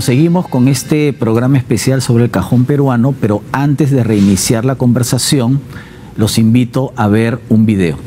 Bueno, seguimos con este programa especial sobre el cajón peruano, pero antes de reiniciar la conversación, los invito a ver un video.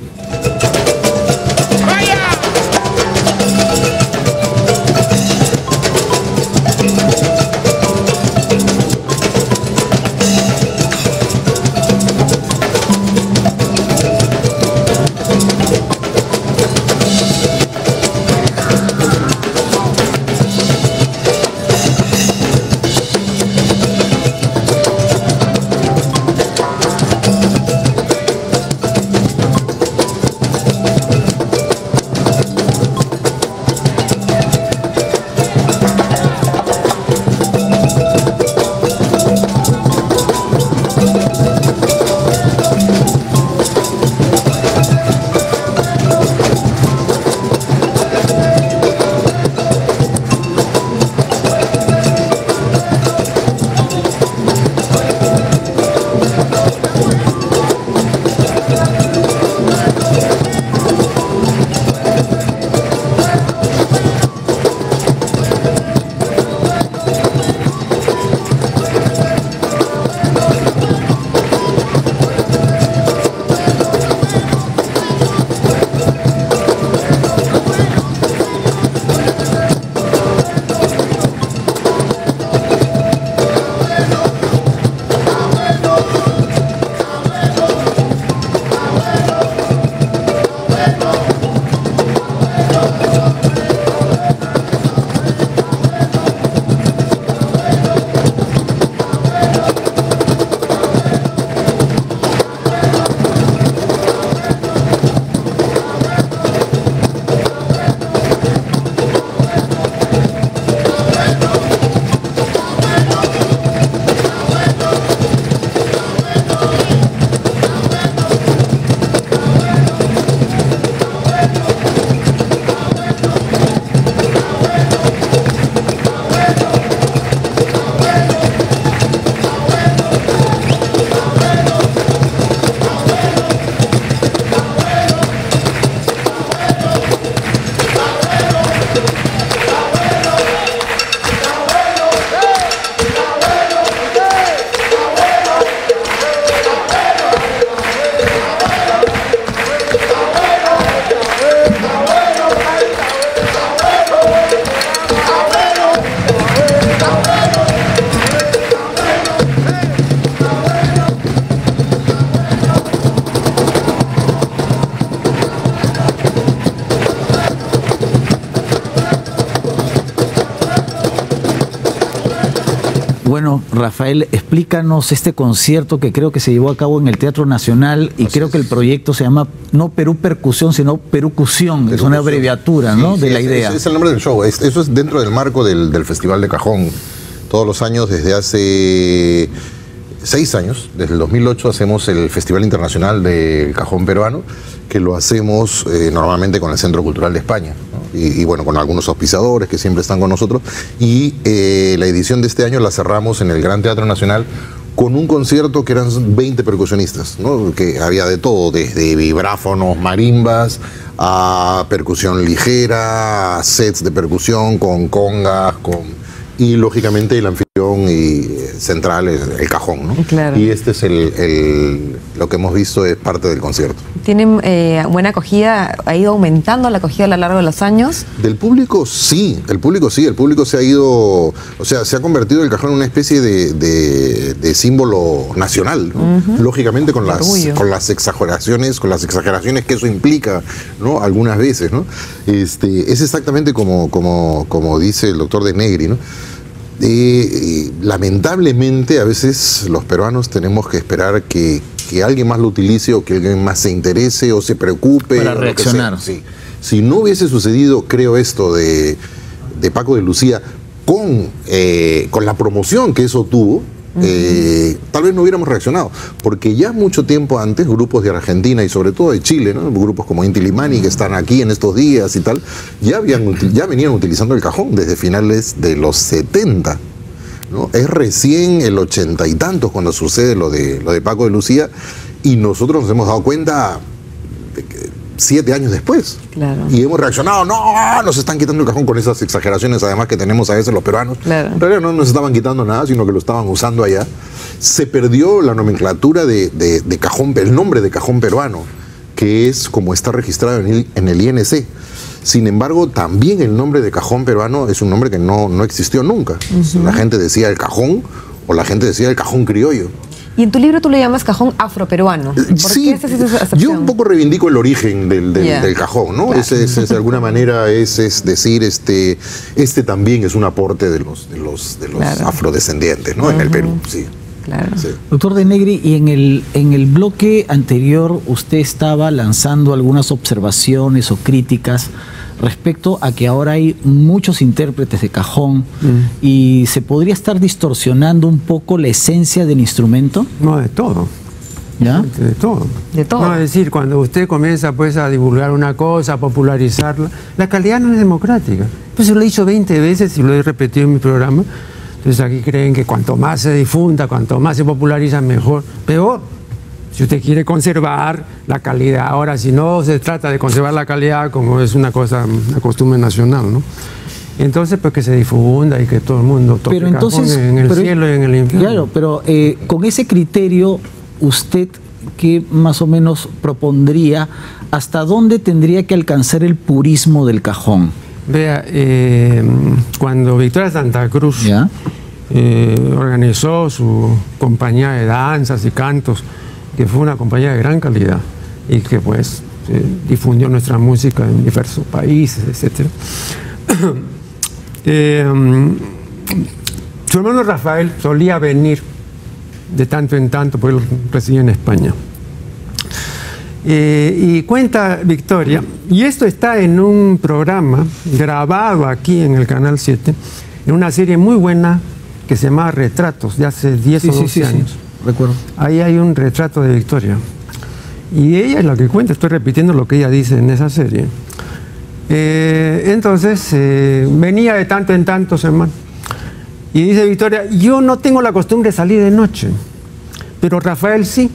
Bueno, Rafael, explícanos este concierto que creo que se llevó a cabo en el Teatro Nacional y creo que el proyecto se llama no Perú Percusión, sino Perucusión, es una abreviatura ¿no? de la idea. Es, el nombre del show, eso es dentro del marco del, Festival de Cajón. Todos los años, desde hace seis años, desde el 2008 hacemos el Festival Internacional del Cajón Peruano, que lo hacemos eh, normalmente con el Centro Cultural de España y, bueno, con algunos auspiciadores que siempre están con nosotros. Y eh, la edición de este año la cerramos en el Gran Teatro Nacional con un concierto que eran 20 percusionistas, ¿no? que había de todo, desde vibráfonos, marimbas, a percusión ligera, sets de percusión con congas, con y lógicamente el anfitrión y eh, central es el cajón, ¿no? Claro. Y este es el, lo que hemos visto es parte del concierto. ¿Tienen eh, buena acogida? ¿Ha ido aumentando la acogida a lo largo de los años? Del público sí, el público sí, el público se ha ido, o sea, se ha convertido el cajón en una especie de, símbolo nacional, lógicamente con las, con las exageraciones, con las exageraciones que eso implica, ¿no? Algunas veces, ¿no? Este, es exactamente como, como, como dice el doctor de Negri, ¿no? Eh, lamentablemente a veces los peruanos tenemos que esperar que, alguien más lo utilice o que alguien más se interese o se preocupe. Para reaccionar. Si no hubiese sucedido, creo esto, de, de Paco de Lucía, con, eh, con la promoción que eso tuvo, eh, tal vez no hubiéramos reaccionado, porque ya mucho tiempo antes grupos de Argentina y sobre todo de Chile, grupos como Inti Limani que están aquí en estos días y tal, ya, habían, ya venían utilizando el cajón desde finales de los 70. ¿no? Es recién el ochenta y tantos cuando sucede lo de, lo de Paco de Lucía y nosotros nos hemos dado cuenta siete años después. Claro. Y hemos reaccionado, no, nos están quitando el cajón con esas exageraciones además que tenemos a veces los peruanos. Claro. En realidad no nos estaban quitando nada, sino que lo estaban usando allá. Se perdió la nomenclatura de, de- de cajón, el nombre de cajón peruano, que es como está registrado en el, en el INC. Sin embargo, también el nombre de cajón peruano es un nombre que no, no existió nunca. La gente decía el cajón o la gente decía el cajón criollo. Y en tu libro tú le llamas cajón afroperuano. ¿Por Sí, qué haces esa yo un poco reivindico el origen del, del- cajón, ¿no? Claro. Ese es, es de alguna manera es, es decir, este, este también es un aporte de los, de los, de los Claro. afrodescendientes, ¿no? En el Perú, sí. Claro. sí. Doctor De Negri, y en el, en el bloque anterior usted estaba lanzando algunas observaciones o críticas respecto a que ahora hay muchos intérpretes de cajón y se podría estar distorsionando un poco la esencia del instrumento, No, de todo. ¿ya? De todo. De todo. No, es decir, cuando usted comienza pues a divulgar una cosa, a popularizarla, la calidad no es democrática. Pues yo lo he dicho 20 veces y lo he repetido en mi programa. Entonces aquí creen que cuanto más se difunda, cuanto más se populariza, mejor. Peor. Si usted quiere conservar la calidad, ahora si no se trata de conservar la calidad como es una cosa, una costumbre nacional, ¿no? Entonces, pues que se difunda y que todo el mundo toque Pero entonces, en el pero- cielo y en el infierno. Claro, pero eh, con ese criterio, usted qué más o menos propondría, hasta dónde tendría que alcanzar el purismo del cajón, Vea, eh, cuando Victoria Santa Cruz eh, organizó su compañía de danzas y cantos, que fue una compañía de gran calidad y que pues eh, difundió nuestra música en diversos países, etc. Eh, su hermano Rafael solía venir de tanto en tanto, porque él residía en España. Eh, y cuenta Victoria, y esto está en un programa grabado aquí en el Canal 7, en una serie muy buena que se llama Retratos, de hace 10 o 12 años. Recuerdo. Ahí hay un retrato de Victoria. Y ella es la que cuenta, estoy repitiendo lo que ella dice en esa serie. Eh, entonces, eh, venía de tanto en tanto, hermano. Y dice Victoria, yo no tengo la costumbre de salir de noche, pero Rafael sí.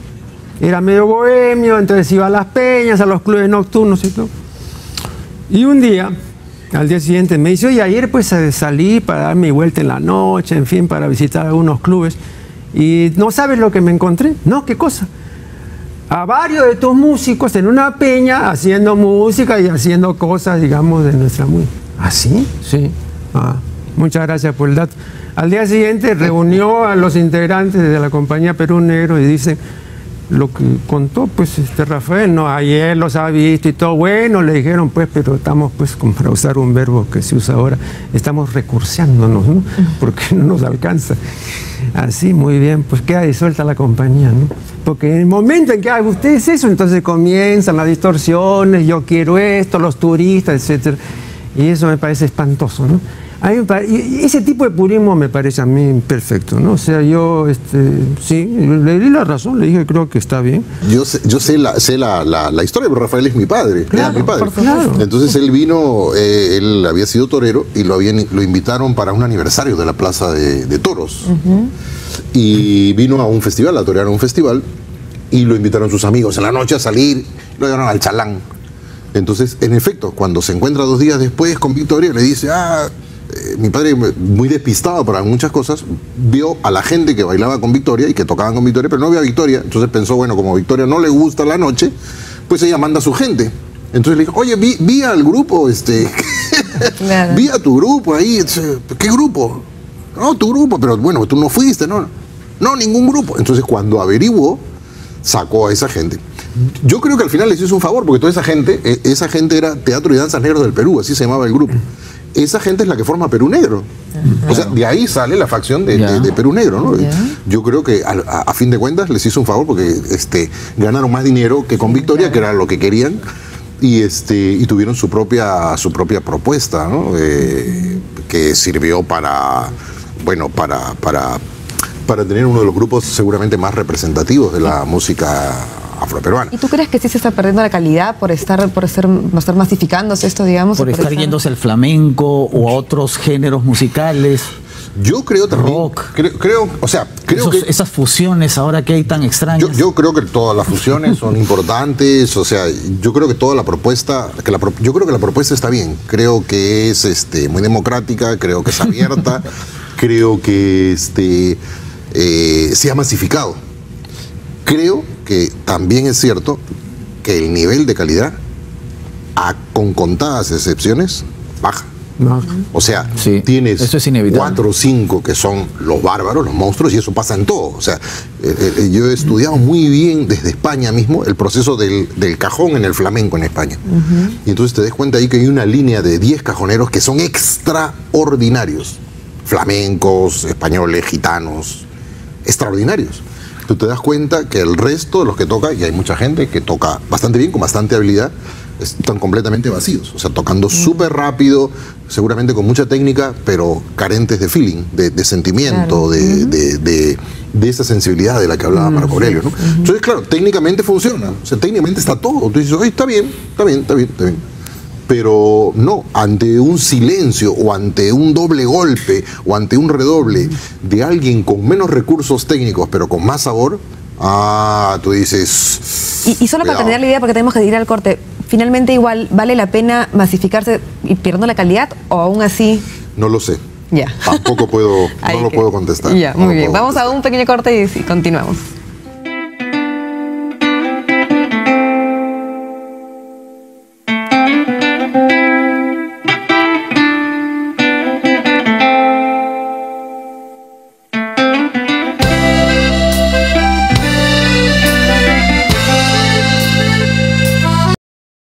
Era medio bohemio, entonces iba a las peñas, a los clubes nocturnos y todo. Y un día, al día siguiente, me dice, oye, ayer pues eh, salí para dar mi vuelta en la noche, en fin, para visitar algunos clubes. Y no sabes lo que me encontré. No, ¿qué cosa? A varios de tus músicos en una peña haciendo música y haciendo cosas, digamos, de nuestra música. ¿Ah, sí? Sí. Ah, muchas gracias por el dato. Al día siguiente reunió a los integrantes de la compañía Perú Negro y dice, lo que contó pues este Rafael, no, ayer los ha visto y todo, bueno, le dijeron pues, pero estamos pues, como para usar un verbo que se usa ahora, estamos recurseándonos, ¿no? Porque no nos alcanza. Así, muy bien, pues queda disuelta la compañía, ¿no? Porque en el momento en que haga ustedes eso, entonces comienzan las distorsiones, yo quiero esto, los turistas, etcétera. Y eso me parece espantoso, ¿no? A mí me pare- y- y ese tipo de purismo me parece a mí perfecto, ¿no? O sea, yo, este, sí, le di la razón, le dije, creo que está bien. Yo sé, yo sé, la, sé la, la- la historia, pero Rafael es mi padre. Claro, era mi padre. Entonces él vino, eh, él había sido torero y lo, habían, lo invitaron para un aniversario de la Plaza de, de Toros. Y vino a un festival, a torear a un festival, y lo invitaron sus amigos en la noche a salir, lo llevaron al chalán. Entonces, en efecto, cuando se encuentra dos días después con Victoria, le dice, ah, eh, mi padre, muy despistado para muchas cosas, vio a la gente que bailaba con Victoria y que tocaban con Victoria, pero no vio a Victoria. Entonces pensó, bueno, como a Victoria no le gusta la noche, pues ella manda a su gente. Entonces le dijo, oye, vi, vi al grupo, este, Claro. vi a tu grupo ahí. ¿Qué grupo? No, tu grupo, pero bueno, tú no fuiste, no. No, ningún grupo. Entonces cuando averiguó, sacó a esa gente. Yo creo que al final les hizo un favor, porque toda esa gente, eh, esa gente era Teatro y Danzas Negros del Perú, así se llamaba el grupo. Esa gente es la que forma Perú Negro. O sea, de ahí sale la facción de, Ya. de- de Perú Negro, ¿no? Yo creo que a, a- a fin de cuentas les hizo un favor porque este, ganaron más dinero que con Victoria, que era lo que querían, y, este, y tuvieron su propia, su propia propuesta, ¿no? Eh, que sirvió para, bueno, para, para, para tener uno de los grupos seguramente más representativos de la música afroperuana. ¿Y tú crees que sí se está perdiendo la calidad por estar, por ser, por estar masificándose esto, digamos? Por estar yéndose al flamenco o a otros géneros musicales. Yo creo también. Rock. Creo, creo- o sea, creo Esos- que. Esas fusiones ahora que hay tan extrañas. Yo, yo creo que todas las fusiones son importantes, o sea, yo creo que toda la propuesta, que la, yo creo que la propuesta está bien, creo que es este, muy democrática, creo que es abierta, creo que este, eh, se ha masificado. Creo que también es cierto que el nivel de calidad, a- con contadas excepciones, baja. No. O sea, Sí, tienes eso es cuatro o cinco que son los bárbaros, los monstruos, y eso pasa en todo. O sea, eh, eh, yo he estudiado muy bien desde España mismo el proceso del, del cajón en el flamenco en España. Y entonces te das cuenta ahí que hay una línea de 10 cajoneros que son extraordinarios. Flamencos, españoles, gitanos, extraordinarios. Tú te das cuenta que el resto de los que toca, y hay mucha gente que toca bastante bien, con bastante habilidad, están completamente vacíos. O sea, tocando súper rápido, seguramente con mucha técnica, pero carentes de feeling, de, de sentimiento, Claro. de, de- de- de esa sensibilidad de la que hablaba Marco Aurelio. ¿no? Entonces, claro, técnicamente funciona. O sea, técnicamente está todo. Tú dices, "Ay, está bien, está bien, está bien, está bien. Pero no, ante un silencio o ante un doble golpe o ante un redoble de alguien con menos recursos técnicos pero con más sabor, ah, tú dices... Y, y solo para terminar la idea, porque tenemos que ir al corte, finalmente igual, ¿vale la pena masificarse y perdiendo la calidad o aún así? No lo sé. Ya. Tampoco puedo, no lo que- puedo contestar. Ya, muy bien. Vamos a un pequeño corte y, y continuamos.